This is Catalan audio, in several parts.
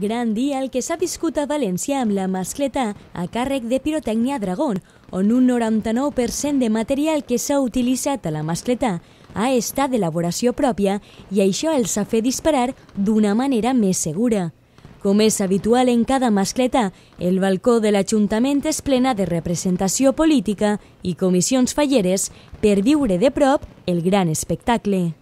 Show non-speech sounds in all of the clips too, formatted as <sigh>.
Gran dia el que s'ha viscut a València amb la mascleta a càrrec de Pirotècnia Dragón, on un 99% de material que s'ha utilitzat a la mascleta ha estat d'elaboració pròpia i això els ha fet disparar d'una manera més segura. Com és habitual en cada mascleta, el balcó de l'Ajuntament és plena de representació política i comissions falleres per viure de prop el gran espectacle.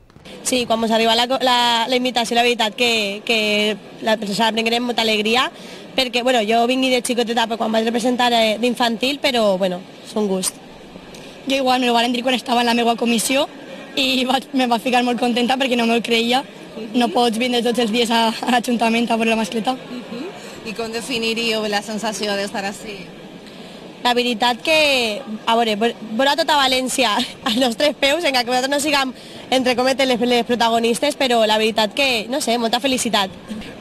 Sí, quan ens arriba la, la, la invitació, la veritat que, que la, prenguem amb molta alegria, perquè bueno, jo vingui de xicoteta quan vaig representar eh, d'infantil, però bueno, és un gust. Jo igual me ho van dir quan estava en la meva comissió i vaig, me va ficar molt contenta perquè no me'l creia. No pots vindre tots els dies a, a l'Ajuntament a veure la mascleta. I com definiríeu la sensació d'estar així? La veritat que, a veure, veure tota València <laughs> als nostres peus, encara que nosaltres no siguem, entre cometes, les, les protagonistes, però la veritat que, no sé, molta felicitat.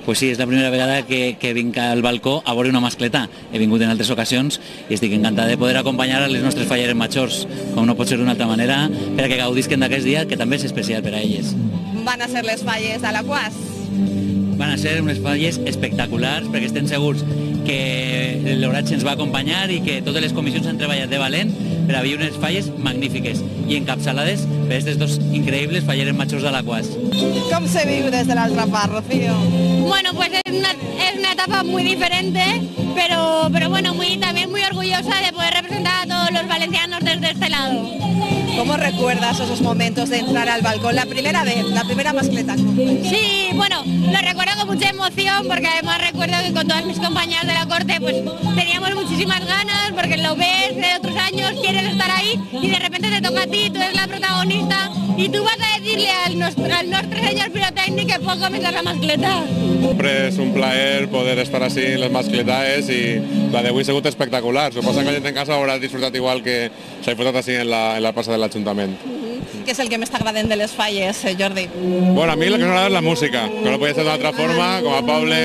Pues sí, és la primera vegada que, que vinc al balcó a veure una mascleta. He vingut en altres ocasions i estic encantat de poder acompanyar a les nostres falleres majors, com no pot ser d'una altra manera, perquè gaudisquen d'aquest dia, que també és especial per a elles. Van a ser les falles a la Quas? Van a ser unes falles espectaculars, perquè estem segurs que l'oratge ens va acompanyar i que totes les comissions han treballat de valent per haver unes falles magnífiques i encapçalades per aquestes dos increïbles falleres majors de l'Aquas. Com se viu des de l'altra part, Rocío? Bueno, pues es una, es una etapa muy diferente, pero, pero bueno, muy, también muy orgullosa de poder representar a todos los valencianos desde este lado. ¿Cómo recuerdas esos momentos de entrar al balcón? La primera vez, la primera mascleta. Sí, bueno, lo recuerdo con mucha emoción porque además recuerdo que con todas mis compañeras de la corte pues teníamos muchísimas ganas porque lo ves de otros años, quieres estar ahí y de repente te toca a ti, tú eres la protagonista y tú vas a decirle al al nostre señor que pot començar la mascleta. Sempre és un plaer poder estar així en les mascletaes i la d'avui ha sigut espectacular. Suposo que la gent en casa haurà disfrutat igual que s'ha disfrutat així en la, en la plaça de l'Ajuntament. Què és el que més t'agraden de les falles, eh, Jordi? Bueno, a mi el que m'agrada és la música, que no podia ser d'una altra forma, com a poble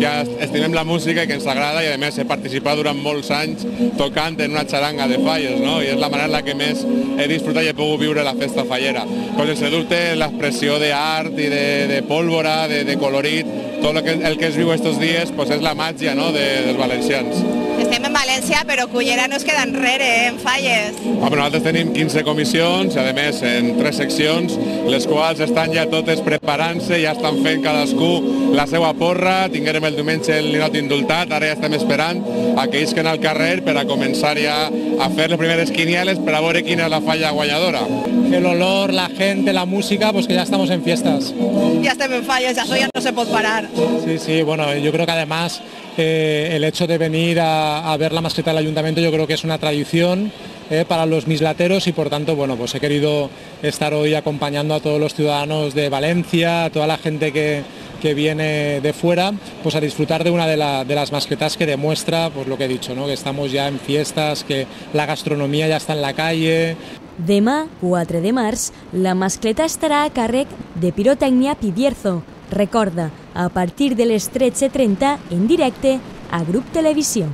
que estimem la música i que ens agrada i a més he participat durant molts anys tocant en una xaranga de falles, no? i és la manera en la que més he disfrutat i he pogut viure la festa fallera. Pues sense dubte l'expressió d'art i de, de pólvora, de, de colorit, tot el que, el que es viu estos dies pues és la màgia no? de, dels valencians. Estem en València, però Cullera no es queda enrere, eh, en falles. Home, nosaltres tenim 15 comissions, a més en tres seccions, les quals estan ja totes preparant-se, ja estan fent cadascú la seva porra, tinguérem el diumenge el ninot indultat, ara ja estem esperant a que isquen al carrer per a començar ja a fer les primeres quinieles per a veure quina és la falla guanyadora. El olor, la gente, la música, pues que ya estamos en fiestas. Ya estem en falles, ya eso ya no se pot parar. Sí, sí, bueno, yo creo que además eh, el hecho de venir a, a ver la mascleta del ayuntamiento yo creo que es una tradición eh, para los mislateros y por tanto bueno pues he querido estar hoy acompañando a todos los ciudadanos de Valencia, a toda la gente que, que viene de fuera pues a disfrutar de una de, la, de las mascletas que demuestra pues lo que he dicho, ¿no? que estamos ya en fiestas, que la gastronomía ya está en la calle. Demà, 4 de març, la mascleta estarà a càrrec de Pirotècnia Pibierzo. Recorda, a partir de les 13.30 en directe a Grup Televisió.